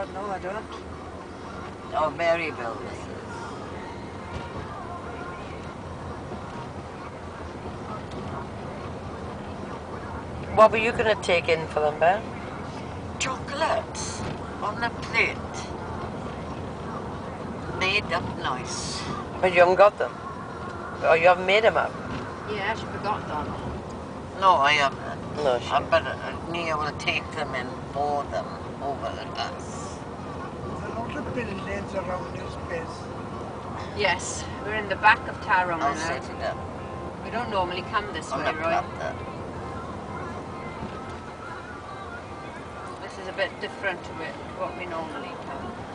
God, no, I don't. Oh, Maryville, this is. What were you going to take in for them, Ben? Chocolates on a plate. Made up nice. But you haven't got them? Or you haven't made them up? Yeah, she forgot them. No, I haven't. No, she... I better, uh, Nia will take them and pour them over us. A lot of buildings around this place. Yes, we're in the back of Tyrone I'll now. set it up We don't normally come this on way, the Roy. platter. This is a bit different to what we normally come.